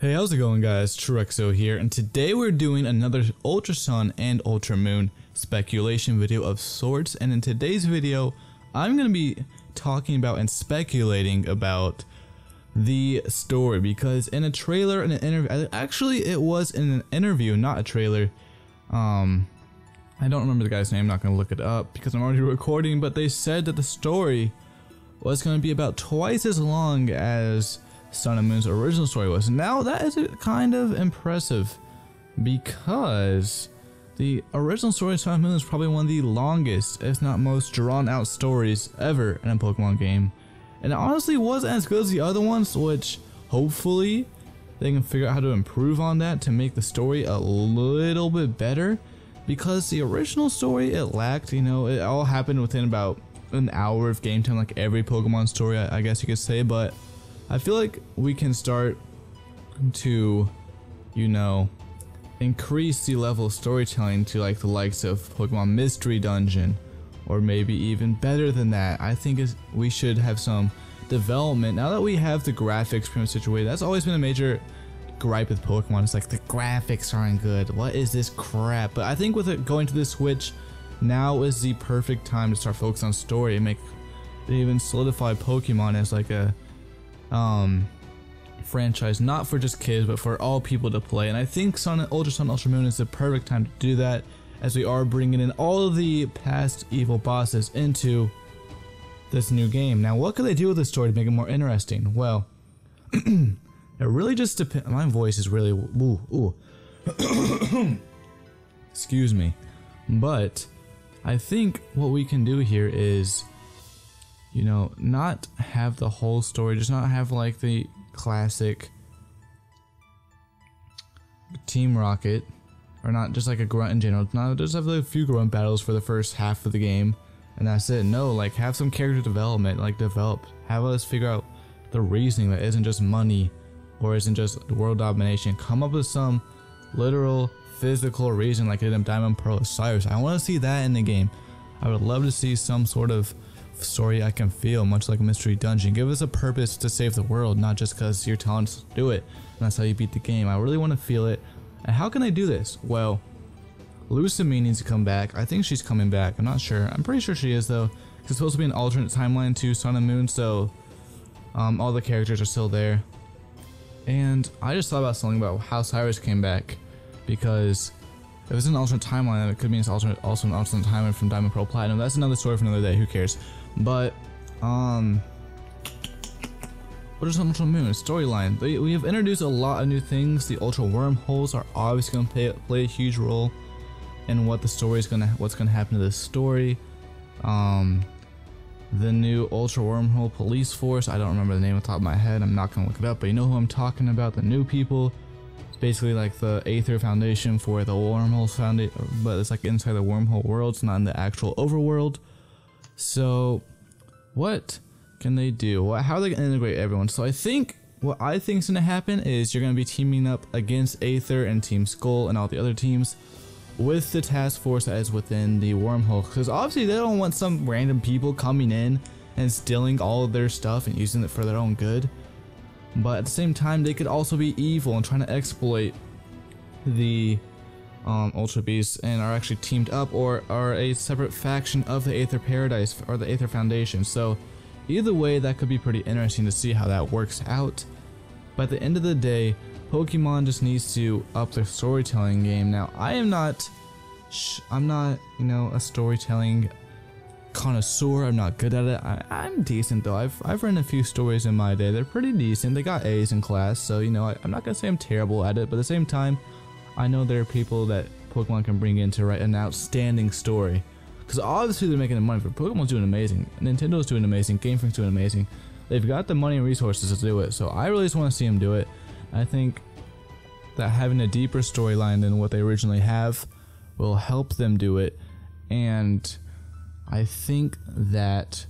Hey, how's it going guys? Truexo here, and today we're doing another Ultra Sun and Ultra Moon speculation video of sorts, and in today's video, I'm going to be talking about and speculating about the story, because in a trailer and an interview, actually it was in an interview, not a trailer, um, I don't remember the guy's name, I'm not going to look it up, because I'm already recording, but they said that the story was going to be about twice as long as Sun and Moon's original story was. Now that is kind of impressive because the original story of Sun and Moon is probably one of the longest, if not most drawn out stories ever in a Pokemon game. And it honestly wasn't as good as the other ones, which hopefully they can figure out how to improve on that to make the story a little bit better. Because the original story, it lacked, you know, it all happened within about an hour of game time, like every Pokemon story, I guess you could say, but I feel like we can start to, you know, increase the level of storytelling to like the likes of Pokemon Mystery Dungeon, or maybe even better than that. I think we should have some development. Now that we have the graphics pretty much situated, that's always been a major gripe with Pokemon. It's like the graphics aren't good. What is this crap? But I think with it going to the Switch, now is the perfect time to start focusing on story and make even solidify Pokemon as like a um, franchise, not for just kids, but for all people to play. And I think Sun, Ultra Sun, Ultra Moon is the perfect time to do that, as we are bringing in all of the past evil bosses into this new game. Now, what could they do with this story to make it more interesting? Well, it really just depends. My voice is really ooh ooh. Excuse me, but I think what we can do here is you know, not have the whole story, just not have like the classic Team Rocket, or not just like a grunt in general, not just have a few grunt battles for the first half of the game, and that's it. No, like have some character development, like develop, have us figure out the reasoning that isn't just money or isn't just world domination. Come up with some literal physical reason like in Diamond Pearl Osiris. I want to see that in the game. I would love to see some sort of story I can feel, much like a mystery dungeon. Give us a purpose to save the world, not just because you're telling us to do it. And that's how you beat the game. I really want to feel it. And how can I do this? Well, Lusamine needs to come back. I think she's coming back. I'm not sure. I'm pretty sure she is though. It's supposed to be an alternate timeline to Sun and Moon, so um, all the characters are still there. And I just thought about something about how Cyrus came back because if it's an alternate timeline, it could mean it's alternate, also an alternate timeline from Diamond Pearl Platinum. That's another story for another day. Who cares? But, um, what is Ultra Moon? Storyline. We have introduced a lot of new things. The Ultra Wormholes are obviously going to play, play a huge role in what the story is going to, what's going to happen to this story. Um, the new Ultra Wormhole Police Force. I don't remember the name off the top of my head. I'm not going to look it up, but you know who I'm talking about. The new people. Basically like the Aether Foundation for the Wormhole Foundation, but it's like inside the Wormhole world. It's not in the actual overworld. So, what can they do? What, how are they to integrate everyone? So I think what I think is going to happen is you're going to be teaming up against Aether and Team Skull and all the other teams with the task force that is within the wormhole. Because obviously they don't want some random people coming in and stealing all of their stuff and using it for their own good. But at the same time, they could also be evil and trying to exploit the um, Ultra Beasts and are actually teamed up or are a separate faction of the Aether Paradise or the Aether Foundation. So either way, that could be pretty interesting to see how that works out. But at the end of the day, Pokemon just needs to up their storytelling game. Now, I am not, I'm not, you know, a storytelling connoisseur. I'm not good at it. I, am decent though. I've I've written a few stories in my day. They're pretty decent. They got A's in class, so you know I, I'm not gonna say I'm terrible at it. But at the same time, I know there are people that Pokemon can bring in to write an outstanding story. Because obviously they're making the money for Pokemon's doing amazing, Nintendo's doing amazing, Game Freak's doing amazing. They've got the money and resources to do it, so I really just want to see them do it. I think that having a deeper storyline than what they originally have will help them do it, and I think that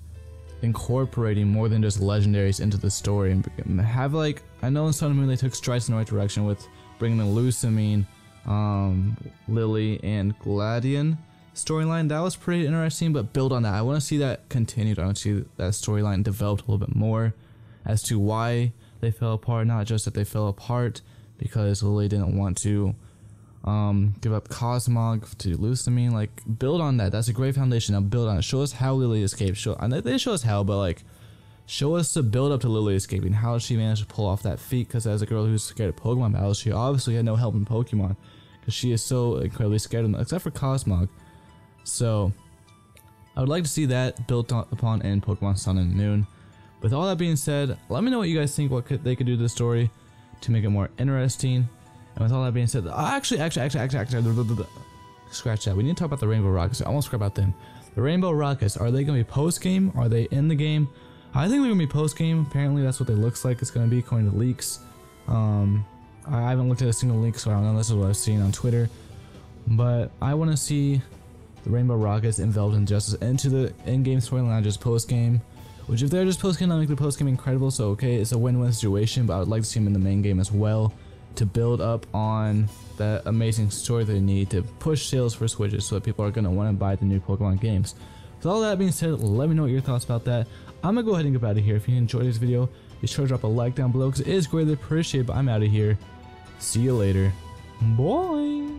incorporating more than just legendaries into the story and have like I know in Sun and Moon they took strides in the right direction with bringing the Lusamine um, Lillie and Gladion storyline. That was pretty interesting, but build on that. I want to see that continued. I want to see that storyline developed a little bit more as to why they fell apart, not just that they fell apart, because Lillie didn't want to um, give up Cosmog to Lusamine. Like, build on that. That's a great foundation. Now build on it. Show us how Lillie escaped. Show, know they show us how, but like, show us the build up to Lillie escaping. How she managed to pull off that feat? Because as a girl who's scared of Pokemon battles, she obviously had no help in Pokemon because she is so incredibly scared of them, except for Cosmog. So, I would like to see that built upon in Pokemon Sun and Moon. With all that being said, let me know what you guys think. What could, they could do to the story to make it more interesting. And with all that being said, actually, actually, actually, actually, actually, scratch that. We need to talk about the Rainbow Rockets. I almost forgot about them. The Rainbow Rockets, are they going to be post game? Are they in the game? I think they're going to be post game. Apparently, that's what they looks like it's going to be according to leaks. Um, I haven't looked at a single leak, so I don't know. This is what I've seen on Twitter. But I want to see the Rainbow Rockets involved in Justice into the in-game storyline, not just post-game. Which if they're just post-game, that make the post-game incredible. So okay, it's a win-win situation, but I would like to see them in the main game as well to build up on that amazing story they need to push sales for Switches so that people are going to want to buy the new Pokemon games. With all that being said, let me know what your thoughts about that. I'm going to go ahead and get out of here. If you enjoyed this video, be sure to drop a like down below because it is greatly appreciated, but I'm out of here. See you later. Bye!